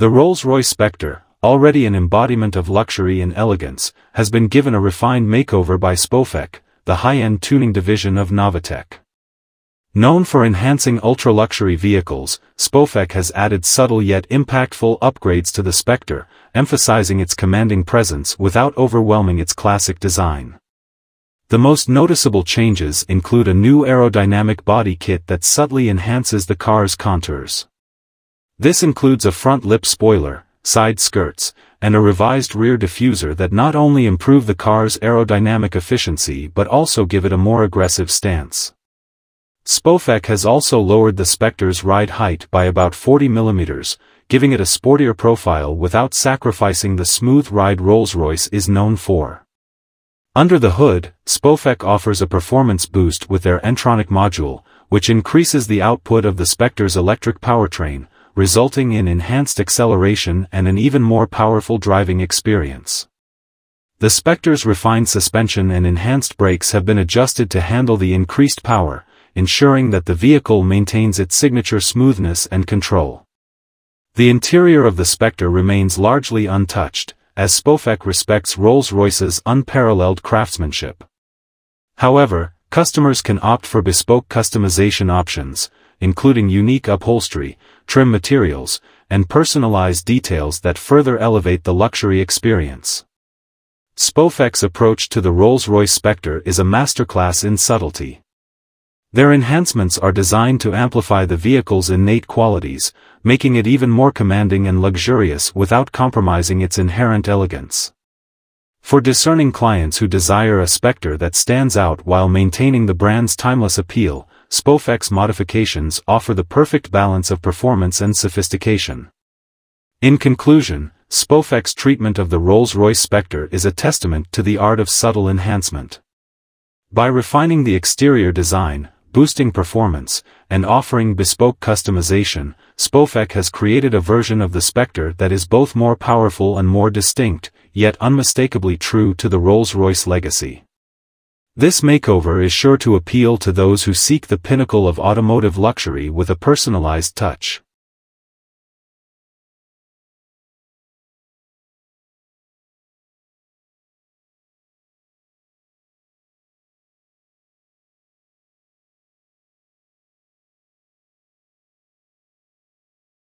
The Rolls-Royce Spectre, already an embodiment of luxury and elegance, has been given a refined makeover by Spofec, the high-end tuning division of Novitec. Known for enhancing ultra-luxury vehicles, Spofec has added subtle yet impactful upgrades to the Spectre, emphasizing its commanding presence without overwhelming its classic design. The most noticeable changes include a new aerodynamic body kit that subtly enhances the car's contours. This includes a front lip spoiler, side skirts, and a revised rear diffuser that not only improve the car's aerodynamic efficiency but also give it a more aggressive stance. Spofec has also lowered the Spectre's ride height by about 40 mm, giving it a sportier profile without sacrificing the smooth ride Rolls-Royce is known for. Under the hood, Spofec offers a performance boost with their N-Tronic module, which increases the output of the Spectre's electric powertrain, resulting in enhanced acceleration and an even more powerful driving experience. The Spectre's refined suspension and enhanced brakes have been adjusted to handle the increased power, ensuring that the vehicle maintains its signature smoothness and control. The interior of the Spectre remains largely untouched, as Spofec respects Rolls-Royce's unparalleled craftsmanship. However, customers can opt for bespoke customization options, including unique upholstery, trim materials, and personalized details that further elevate the luxury experience. Spofec's approach to the Rolls-Royce Spectre is a masterclass in subtlety. Their enhancements are designed to amplify the vehicle's innate qualities, making it even more commanding and luxurious without compromising its inherent elegance. For discerning clients who desire a Spectre that stands out while maintaining the brand's timeless appeal, Spofec's modifications offer the perfect balance of performance and sophistication. In conclusion, Spofec's treatment of the Rolls-Royce Spectre is a testament to the art of subtle enhancement. By refining the exterior design, boosting performance, and offering bespoke customization, Spofec has created a version of the Spectre that is both more powerful and more distinct, yet unmistakably true to the Rolls-Royce legacy. This makeover is sure to appeal to those who seek the pinnacle of automotive luxury with a personalized touch.